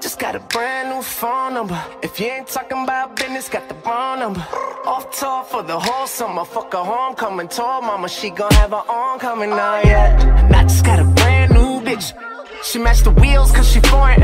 just got a brand new phone number. If you ain't talking about business, got the wrong number. Off tour for the whole summer. Fuck a homecoming. Told mama she gon' have her own coming out, yeah. And I just got a brand new bitch. She matched the wheels cause she foreign.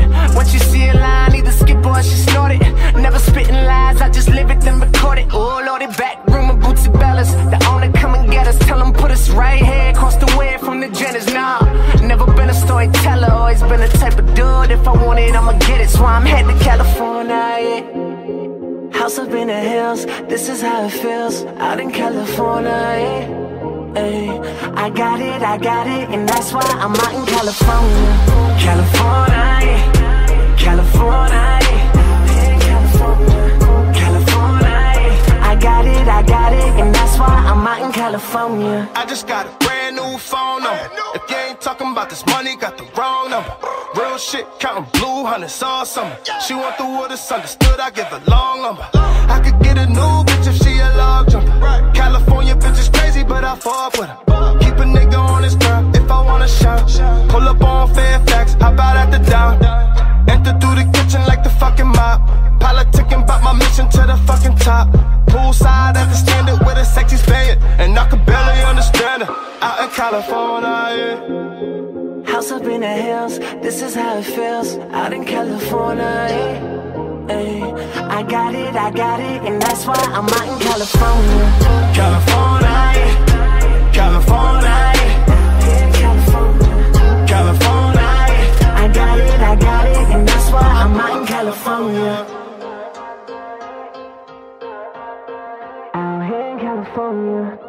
Always been the type of dude. If I want it, I'ma get it. So I'm headed to California, yeah. House up in the hills, this is how it feels. Out in California, yeah. Ay, I got it, I got it, and that's why I'm out in California. California, California, California. I just got a brand new phone number. If you ain't talking about this money, got the wrong number. Real shit, counting blue hundreds all summer. She want the woods understood, I give a long number. I could get a new bitch if she a log jumper. California bitch is crazy, but I fuck with her. Keep a nigga on his ground if I wanna shine. Pull up on Fairfax, hop out at the down. Enter through the kitchen like the fucking mop. Politicking about my mission to the fucking top. Poolside at the standard with a sexy Spaniard. And I could barely understand her. Out in California, yeah. House up in the hills, this is how it feels. Out in California, yeah. Ay, I got it, I got it, and that's why I'm out in California. California, California, California. I got it, I got it, and that's why I'm out in California. Out here in California.